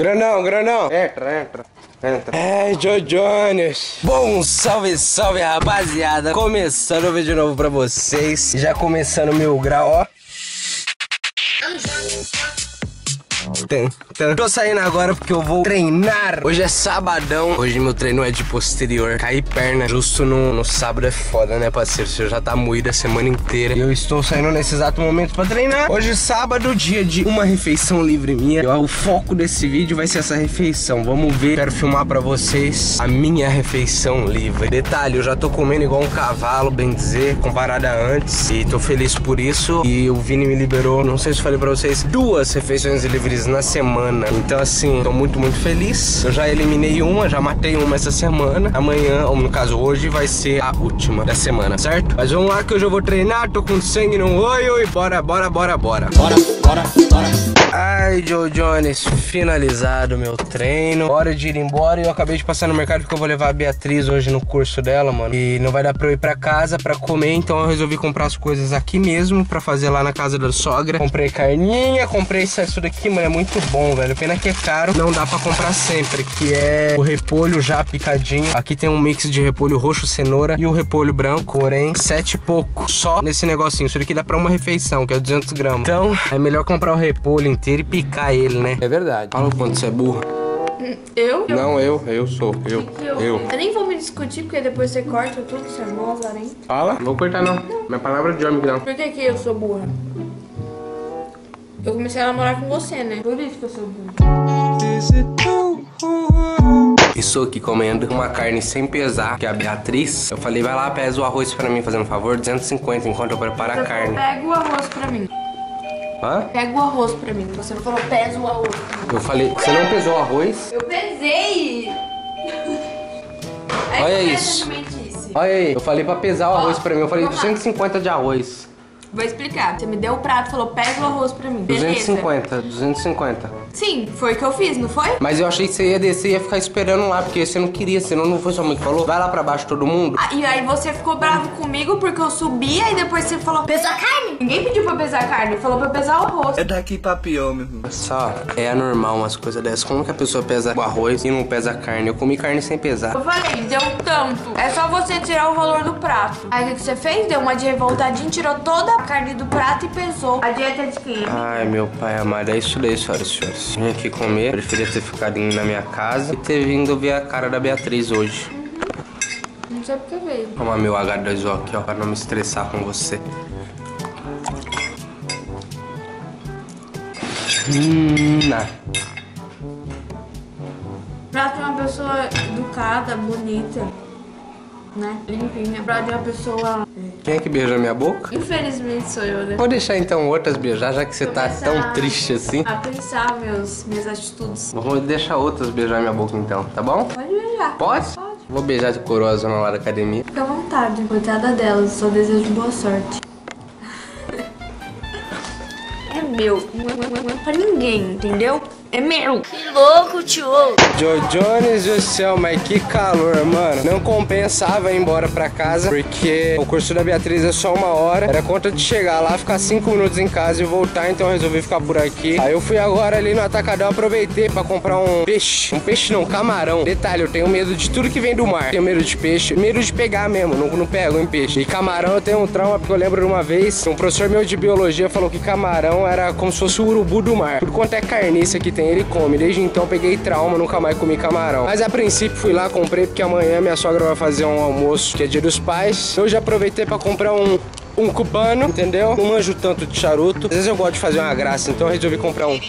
Granão, granão. Entra, entra. Entra. É, Joe Jones. Bom, salve, salve, rapaziada. Começando o vídeo novo pra vocês. Já começando o meu grau, ó. Tem. Tô saindo agora porque eu vou treinar. Hoje é sabadão. Hoje meu treino é de posterior. Cair perna justo no, no sábado é foda, né, parceiro? Você já tá moído a semana inteira. E eu estou saindo nesse exato momento pra treinar. Hoje, sábado, dia de uma refeição livre minha. O foco desse vídeo vai ser essa refeição. Vamos ver. Quero filmar pra vocês a minha refeição livre. Detalhe, eu já tô comendo igual um cavalo, bem dizer, comparado a antes. E tô feliz por isso. E o Vini me liberou, não sei se falei pra vocês, duas refeições livres na semana. Então, assim, tô muito, muito feliz. Eu já eliminei uma, já matei uma essa semana. Amanhã, ou no caso hoje, vai ser a última da semana, certo? Mas vamos lá que hoje eu vou treinar, tô com sangue no olho e bora, bora, bora, bora. Bora, bora, bora. Ai, Joe Jones, finalizado meu treino. Hora de ir embora. E eu acabei de passar no mercado porque eu vou levar a Beatriz hoje no curso dela, mano. E não vai dar pra eu ir pra casa pra comer, então eu resolvi comprar as coisas aqui mesmo pra fazer lá na casa da sogra. Comprei carninha, comprei isso daqui, mano, é muito bom, velho. Pena que é caro, não dá pra comprar sempre, que é o repolho já picadinho. Aqui tem um mix de repolho roxo, cenoura e o repolho branco, porém, sete e pouco. Só nesse negocinho. Isso daqui dá pra uma refeição, que é 200 gramas. Então, é melhor comprar o repolho inteiro e picar ele, né? É verdade. Fala o quanto você é burro. Eu? Não, eu, eu sou. Eu, eu? eu. Eu nem vou me discutir, porque depois você corta tudo, você é mó lazarento. Fala. Não vou cortar, não. Minha palavra de homem, não. Por que que eu sou burra? Eu comecei a namorar com você, né? Por isso que eu sou burra. Estou aqui comendo uma carne sem pesar, que é a Beatriz. Eu falei, vai lá, pesa o arroz pra mim, fazendo um favor, 250, enquanto eu preparo a Você carne. pega o arroz pra mim. Hã? Pega o arroz pra mim. Você não falou, pesa o arroz. Eu falei, você não pesou o arroz? Eu pesei! Aí Olha eu isso. Olha aí, eu falei pra pesar o arroz Ó, pra mim, eu falei vamos lá. 250 de arroz. Vou explicar. Você me deu o prato, falou, pega o arroz pra mim. Beleza. 250, 250. Sim, foi o que eu fiz, não foi? Mas eu achei que você ia descer e ia ficar esperando lá, porque você não queria, senão não foi sua mãe que falou. Vai lá pra baixo todo mundo. Ah, e aí você ficou bravo comigo porque eu subia e depois você falou, pesar carne? Ninguém pediu pra pesar carne, falou pra pesar o arroz. É daqui pra pior, meu irmão. Só, é anormal umas coisas dessas. Como que a pessoa pesa o arroz e não pesa a carne? Eu comi carne sem pesar. Eu falei, deu tanto. É só você tirar o valor do prato. Aí o que que você fez? Deu uma de revoltadinha, tirou toda a carne do prato e pesou. A dieta é de quem? Ai, meu pai amado, é isso daí, senhoras e senhores. Vim aqui comer, preferia ter ficado na minha casa e ter vindo ver a cara da Beatriz hoje. Não sei porque veio. Tomar meu H2O aqui, ó, pra não me estressar com você. Hum, na. Prato de uma pessoa educada, bonita, né? Limpinha. Prato de uma pessoa... Quem é que beija minha boca? Infelizmente sou eu, né? Vou deixar então outras beijar, já que você tá tão triste assim. A pensar meus, minhas atitudes. Vou deixar outras beijar minha boca então, tá bom? Pode beijar. Pode? Pode. Vou beijar de coroa na lá da academia. Fica à vontade. Coitada delas, só desejo boa sorte. É meu, é, não é pra ninguém, entendeu? É meu. Que louco, tio! Joe Jones do céu, mas que calor, mano. Não compensava ir embora pra casa, porque o curso da Beatriz é só uma hora. Era conta de chegar lá, ficar cinco minutos em casa e voltar, então eu resolvi ficar por aqui. Aí eu fui agora ali no Atacadão, aproveitei pra comprar um peixe. Um peixe não, camarão. Detalhe, eu tenho medo de tudo que vem do mar. Tenho medo de peixe, medo de pegar mesmo, não, não pego em peixe. E camarão eu tenho um trauma, porque eu lembro de uma vez, um professor meu de biologia falou que camarão era como se fosse o urubu do mar. Tudo quanto é carniça que tem, ele come. Desde então peguei trauma, nunca mais comi camarão. Mas a princípio fui lá, comprei, porque amanhã minha sogra vai fazer um almoço, que é dia dos pais. Eu já aproveitei pra comprar um. Um cubano, entendeu? Não manjo tanto de charuto. Às vezes eu gosto de fazer uma graça, então eu resolvi comprar um,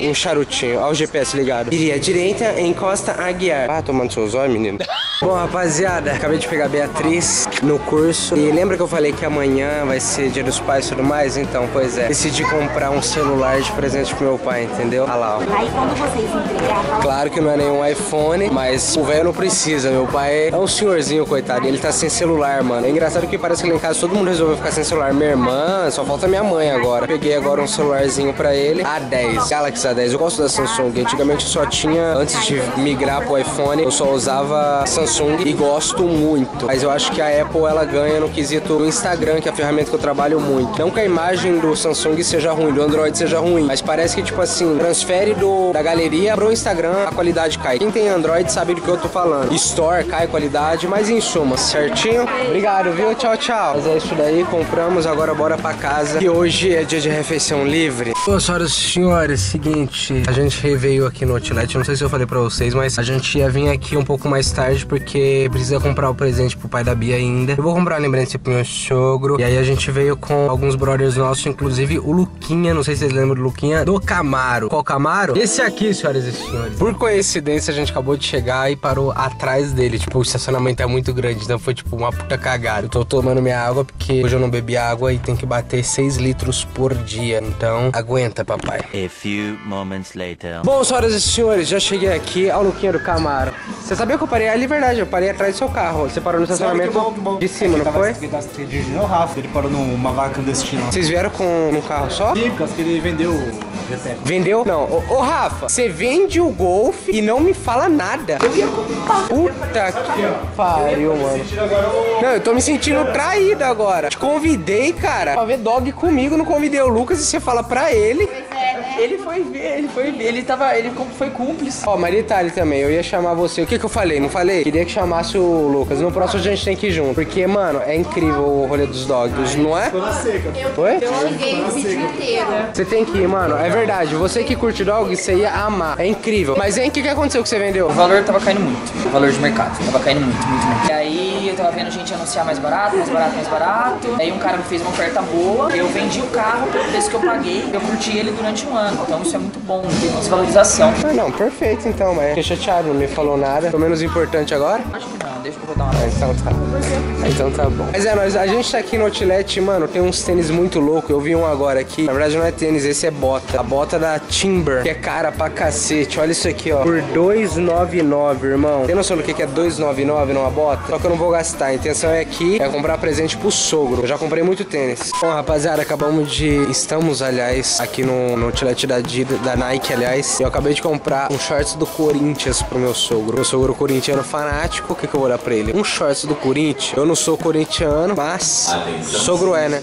um charutinho. Olha o GPS ligado. Iria direita, encosta Aguiar. Ah, tomando seus olhos, menino. Bom, rapaziada, acabei de pegar a Beatriz no curso. E lembra que eu falei que amanhã vai ser dia dos pais e tudo mais? Então, pois é. Decidi comprar um celular de presente pro meu pai, entendeu? Olha lá, ó. Aí quando vocês entregar, Claro que não é nenhum iPhone, mas o velho não precisa. Meu pai é um senhorzinho, coitado. Ele tá sem celular, mano. É engraçado que parece que lá em casa todo mundo resolveu ficar sem sem celular. Minha irmã, só falta minha mãe agora. Peguei agora um celularzinho pra ele, A10, Galaxy A10. Eu gosto da Samsung. Antigamente eu só tinha, antes de migrar pro iPhone, eu só usava Samsung e gosto muito. Mas eu acho que a Apple ela ganha no quesito do Instagram, que é a ferramenta que eu trabalho muito. Não que a imagem do Samsung seja ruim, do Android seja ruim, mas parece que tipo assim, transfere do da galeria pro Instagram, a qualidade cai. Quem tem Android sabe do que eu tô falando. Store cai qualidade, mas em suma, certinho? Obrigado, viu? Tchau, tchau. Mas é isso daí, compramos, agora bora pra casa. E hoje é dia de refeição livre. Boa, senhoras e senhores, seguinte, a gente veio aqui no Outlet, não sei se eu falei pra vocês, mas a gente ia vir aqui um pouco mais tarde porque precisa comprar o presente pro pai da Bia ainda. Eu vou comprar uma lembrança pro meu sogro. E aí a gente veio com alguns brothers nossos, inclusive o Luquinha, não sei se vocês lembram do Luquinha, do Camaro. Qual Camaro? Esse aqui, senhoras e senhores. Por coincidência, a gente acabou de chegar e parou atrás dele. Tipo, o estacionamento é muito grande, então foi tipo uma puta cagada. Eu tô tomando minha água porque hoje eu não bebi água e tem que bater 6 litros por dia. Então, aguenta, papai. A few moments later. Bom, senhoras e senhores, já cheguei aqui ao Luquinha do Camaro. Você sabia que eu parei ali, verdade? Eu parei atrás do seu carro. Você parou no estacionamento Que bom, que bom. de cima, não Tava- foi? Ele tava dirigindo o Rafa, ele parou numa vaga clandestina. Vocês vieram com um carro só? Sim, por causa que ele vendeu. Vendeu? Não. Ô, ô, Rafa, você vende o Golf e não me fala nada. Eu ia comprar. Puta que pariu, mano. Não, eu tô me sentindo traído agora. Te convidei, cara, pra ver dog comigo, não convidei o Lucas e você fala pra ele. Ele foi ver, ele foi ver, ele tava, ele foi cúmplice. Ó, mas detalhe também, eu ia chamar você. O que que eu falei? Não falei? Queria que chamasse o Lucas. No próximo a gente tem que ir junto. Porque, mano, é incrível o rolê dos dogs, não é? Na seca. Oi? Liguei o vídeo inteiro. Você tem que ir, mano. É verdade. Você que curte dog, você ia amar. É incrível. Mas, hein, o que, que aconteceu que você vendeu? O valor tava caindo muito, o valor de mercado, tava caindo muito, muito, muito. E aí eu tava vendo gente anunciar mais barato, mais barato, mais barato. Aí um cara me fez uma oferta boa, eu vendi o carro pelo preço que eu paguei, eu curti ele durante um ano. Então isso é muito bom, tem desvalorização. Ah, não, perfeito então, mas fiquei chateado, não me falou nada. Tô menos importante agora? Acho que não, deixa que eu vou dar uma Ah, então tá. Ah, Então tá bom. Mas é, nós, a gente tá aqui no Outlet, mano, tem uns tênis muito loucos. Eu vi um agora aqui. Na verdade não é tênis, esse é bota. A bota da Timber, que é cara pra cacete. Olha isso aqui, ó. Por 299, irmão. Tem noção do que que é 299 numa bota? Só que eu não vou gastar. A intenção é aqui é comprar presente pro sogro. Eu já comprei muito tênis. Bom, rapaziada, acabamos de. Estamos, aliás, aqui no, no Outlet da, Adidas- da Nike, aliás. Eu acabei de comprar um shorts do Corinthians pro meu sogro. Meu sogro corintiano fanático. O que, que eu vou dar pra ele? Um shorts do Corinthians. Eu não sou corintiano, mas sogro é, né?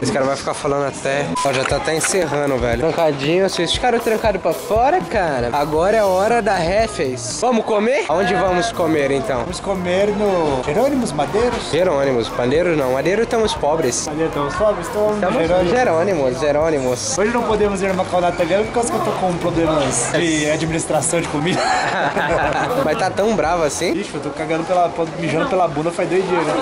Esse cara vai ficar falando até. Ó, já tá até encerrando, velho. Trancadinho, vocês ficaram trancados pra fora, cara. Agora é hora da refeição. Vamos comer? Aonde vamos comer então? Vamos comer no Jerônimos Madeiros. Jerônimos, pandeiro não. Madeiro estamos pobres. Madeiro, estamos pobres, estamos Estamos Jerônimos. Jerônimos, Jerônimos. Hoje não podemos ir numa calda italiana por causa que eu tô com problemas de administração de comida. Mas tá tão bravo assim? Ixi, eu tô cagando pela. mijando pela bunda faz dois dias, né?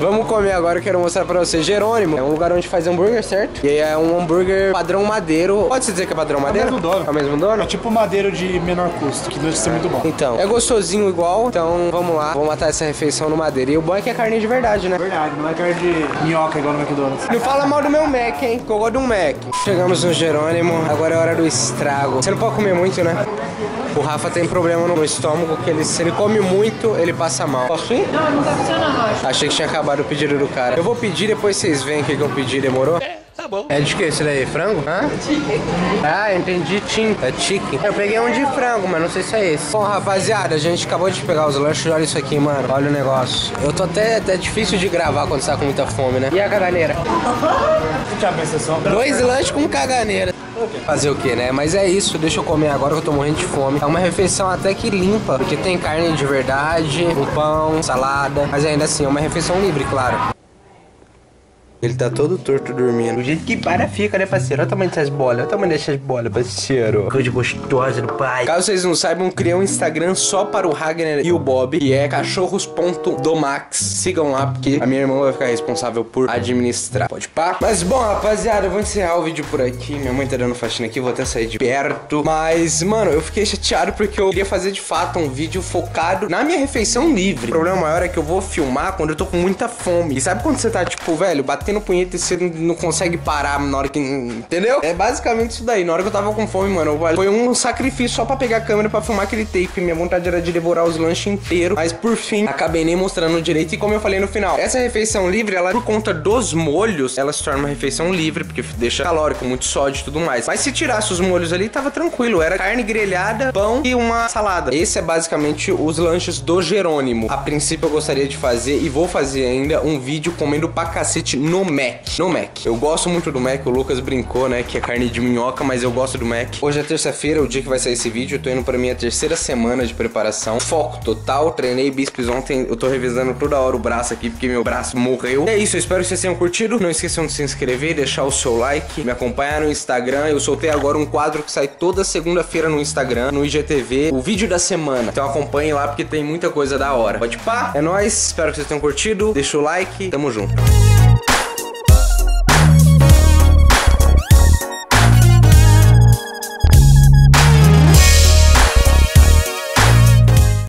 Vamos comer agora, eu quero mostrar pra você. Jerônimo é um lugar onde faz hambúrguer, certo? E aí é um hambúrguer padrão madeiro. Pode-se dizer que é padrão madeiro? mesmo dono. É o mesmo dono? É tipo madeiro de menor custo, que deve ser muito bom. Então, é gostosinho igual, então vamos lá, vamos matar essa refeição no madeiro. E o bom é que é carne de verdade, né? Verdade, não é carne de minhoca igual no McDonald's. Não fala mal do meu Mac, hein? Que eu gosto de um Mac. Chegamos no Jerônimo, agora é hora do estrago. Você não pode comer muito, né? O Rafa tem problema no estômago, que ele, se ele come muito, ele passa mal. Posso ir? Não, não tá funcionando hoje. Achei que tinha acabado o pedido do cara. Eu vou pedir, depois vocês veem o que, que eu pedi, demorou? É, tá bom. É de que esse daí? Frango? Hã? Ah, entendi, tinta. É chicken. Eu peguei um de frango, mas não sei se é esse. Bom, rapaziada, a gente acabou de pegar os lanches. Olha isso aqui, mano. Olha o negócio. Eu tô até, até difícil de gravar quando você tá com muita fome, né? E a caganeira? Dois lanches com caganeira. Fazer o que, né? Mas é isso, deixa eu comer agora que eu tô morrendo de fome. É uma refeição até que limpa, porque tem carne de verdade, um pão, salada. Mas ainda assim, é uma refeição livre, claro. Ele tá todo torto dormindo. O jeito que para fica, né, parceiro? Olha o tamanho dessas bolas. Olha o tamanho dessas bolas, parceiro. Coisa gostosa do pai. Caso vocês não saibam, criei um Instagram só para o Ragnar e o Bob, que é cachorros.domax. Sigam lá, porque a minha irmã vai ficar responsável por administrar. Pode pá? Mas bom, rapaziada, eu vou encerrar o vídeo por aqui. Minha mãe tá dando faxina aqui, vou até sair de perto. Mas, mano, eu fiquei chateado porque eu queria fazer de fato um vídeo focado na minha refeição livre. O problema maior é que eu vou filmar quando eu tô com muita fome. E sabe quando você tá, tipo, velho, batendo batendo punheta e você não consegue parar na hora que. Entendeu? É basicamente isso daí. Na hora que eu tava com fome, mano, foi um sacrifício só pra pegar a câmera pra filmar aquele tape. Minha vontade era de devorar os lanches inteiros. Mas por fim, acabei nem mostrando direito. E como eu falei no final, essa refeição livre, ela, por conta dos molhos, ela se torna uma refeição livre, porque deixa calórico, muito sódio e tudo mais. Mas se tirasse os molhos ali, tava tranquilo. Era carne grelhada, pão e uma salada. Esse é basicamente os lanches do Jerônimo. A princípio eu gostaria de fazer e vou fazer ainda um vídeo comendo pra cacete no Mac. No Mac. Eu gosto muito do Mac, o Lucas brincou, né, que é carne de minhoca, mas eu gosto do Mac. Hoje é terça-feira, o dia que vai sair esse vídeo. Eu tô indo pra minha terceira semana de preparação. Foco total, treinei bíceps ontem. Eu tô revisando toda hora o braço aqui, porque meu braço morreu. E é isso, eu espero que vocês tenham curtido. Não esqueçam de se inscrever, deixar o seu like, me acompanhar no Instagram. Eu soltei agora um quadro que sai toda segunda-feira no Instagram, no IGTV, o vídeo da semana. Então acompanhe lá porque tem muita coisa da hora. Pode pá? É nóis, espero que vocês tenham curtido. Deixa o like, tamo junto.